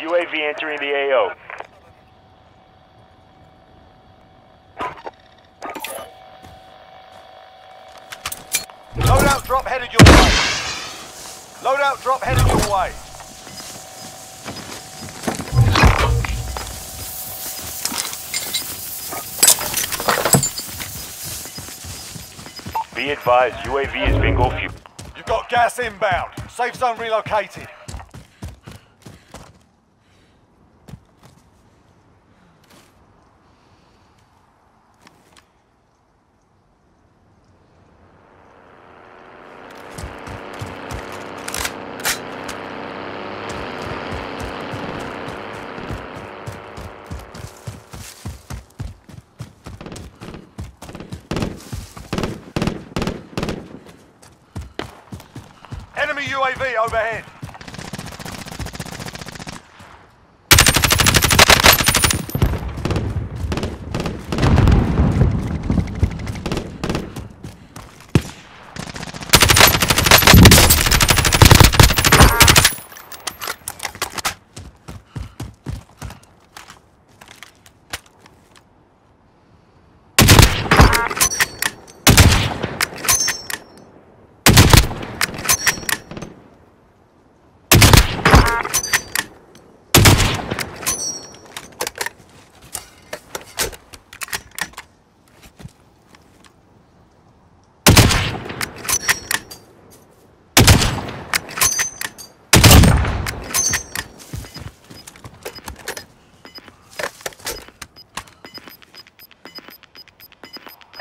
UAV entering the AO. Loadout drop headed your way. Loadout drop headed your way. Be advised, UAV is bingo fuel. You've got gas inbound. Safe zone relocated. Enemy UAV overhead.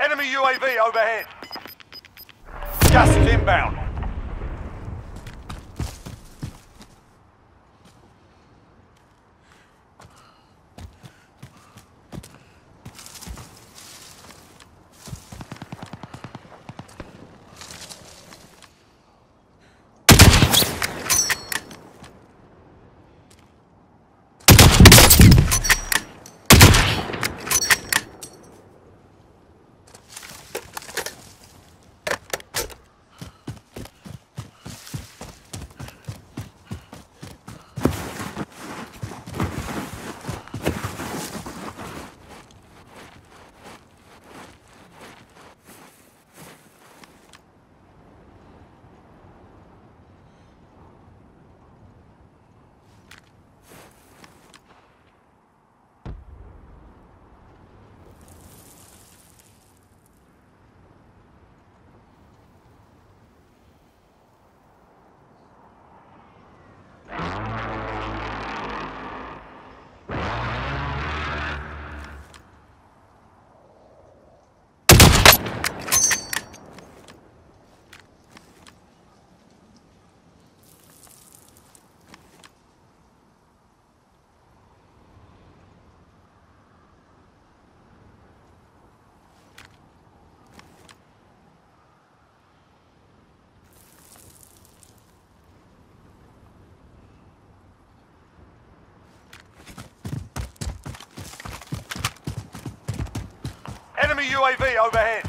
Enemy UAV overhead. Gas is inbound. Enemy UAV overhead.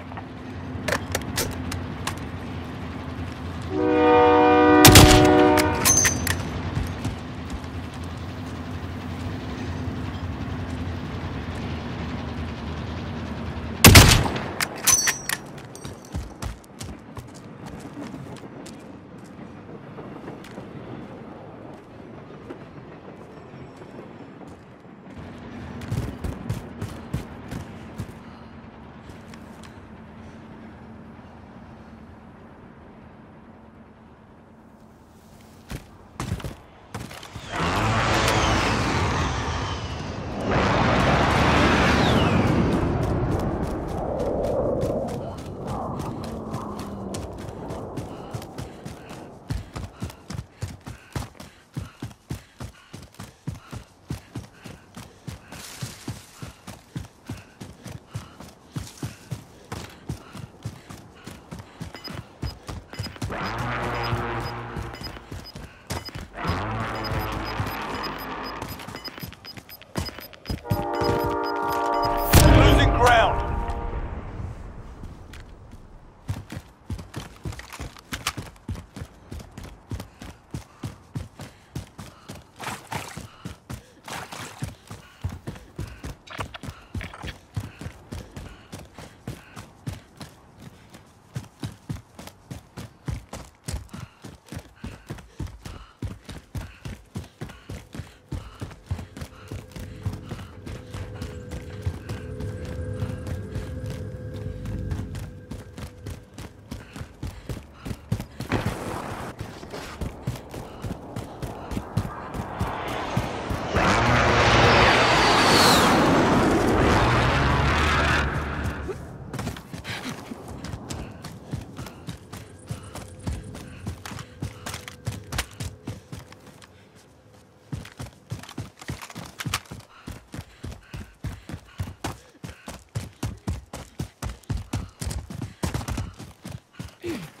Got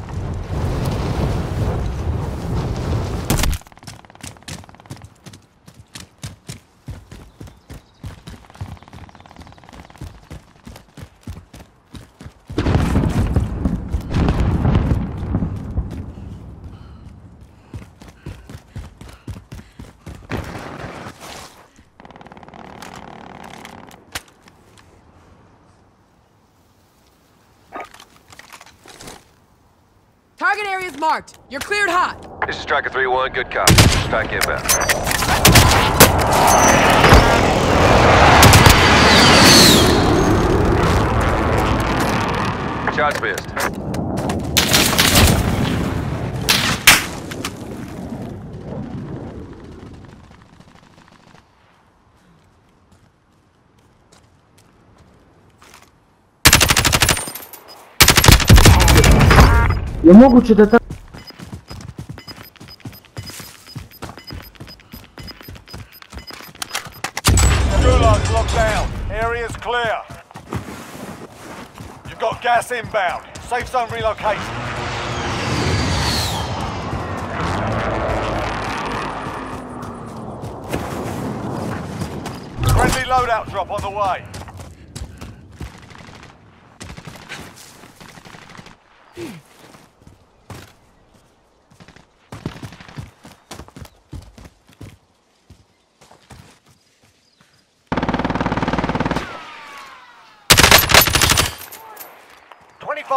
Target area is marked. You're cleared hot. This is Striker 3-1, good copy. Back inbound. Shots missed. Je moguće da ta... Gulag's locked down. Area's clear. You've got gas inbound. Safe zone relocated. Friendly loadout drop on the way.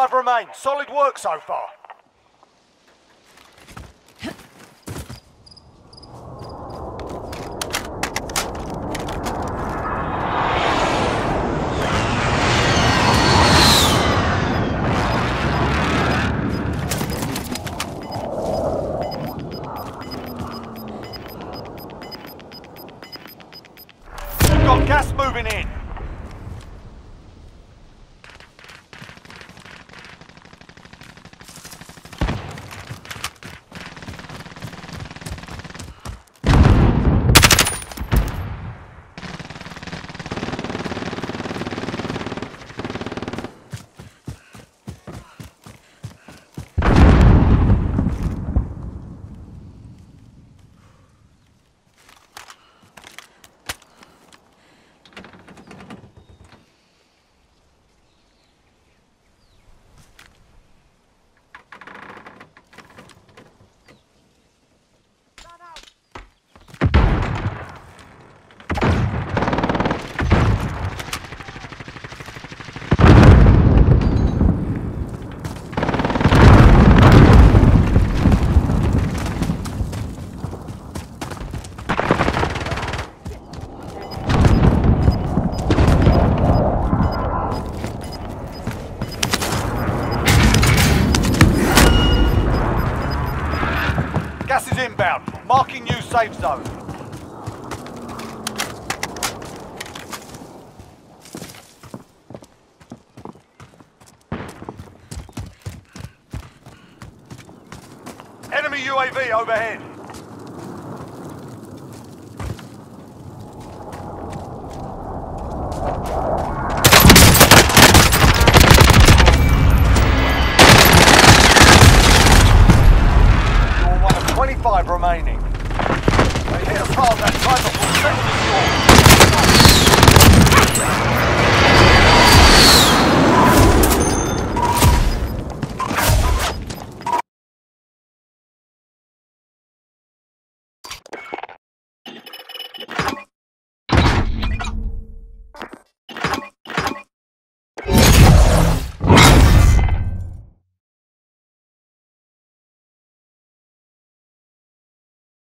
Twenty-five remain. Solid work so far. We've got gas moving in. Gas is inbound. Marking new safe zone. Enemy UAV overhead.